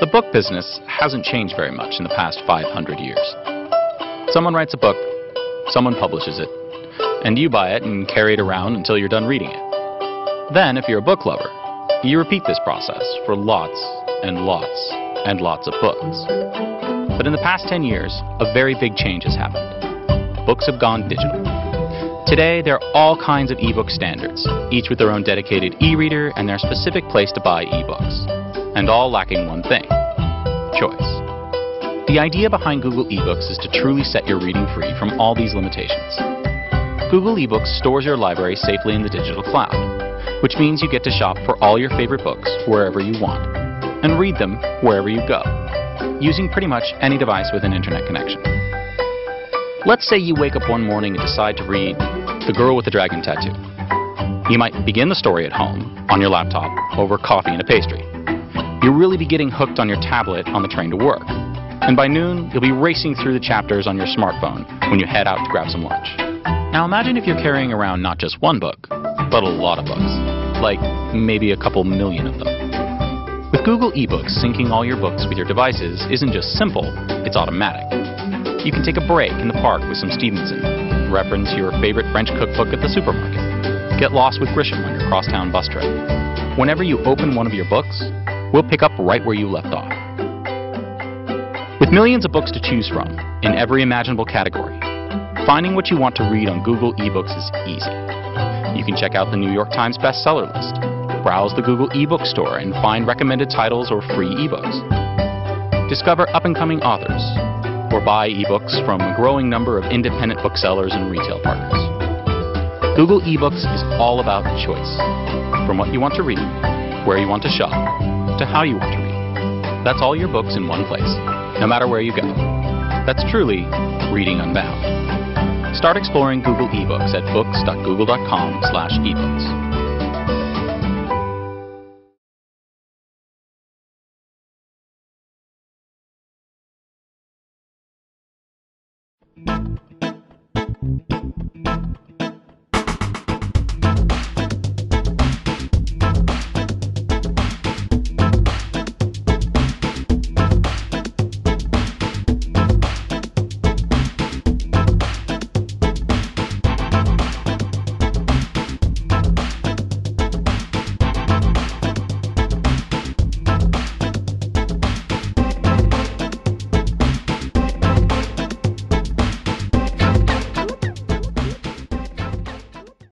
The book business hasn't changed very much in the past 500 years. Someone writes a book, someone publishes it, and you buy it and carry it around until you're done reading it. Then, if you're a book lover, you repeat this process for lots and lots and lots of books. But in the past 10 years, a very big change has happened. Books have gone digital. Today, there are all kinds of ebook standards, each with their own dedicated e-reader and their specific place to buy ebooks, and all lacking one thing, choice. The idea behind Google eBooks is to truly set your reading free from all these limitations. Google eBooks stores your library safely in the digital cloud, which means you get to shop for all your favorite books wherever you want, and read them wherever you go, using pretty much any device with an internet connection. Let's say you wake up one morning and decide to read The Girl with the Dragon Tattoo. You might begin the story at home, on your laptop, over coffee and a pastry. You'll really be getting hooked on your tablet on the train to work. And by noon, you'll be racing through the chapters on your smartphone when you head out to grab some lunch. Now imagine if you're carrying around not just one book, but a lot of books. Like maybe a couple million of them. With Google eBooks, syncing all your books with your devices isn't just simple, it's automatic. You can take a break in the park with some Stevenson, reference your favorite French cookbook at the supermarket, get lost with Grisham on your crosstown bus trip. Whenever you open one of your books, we'll pick up right where you left off. With millions of books to choose from, in every imaginable category, finding what you want to read on Google eBooks is easy. You can check out the New York Times bestseller list, browse the Google eBook store and find recommended titles or free ebooks. Discover up-and-coming authors, or buy ebooks from a growing number of independent booksellers and retail partners. Google eBooks is all about choice, from what you want to read, where you want to shop, to how you want to read. That's all your books in one place, no matter where you go. That's truly Reading Unbound. Start exploring Google eBooks at books.google.com slash ebooks.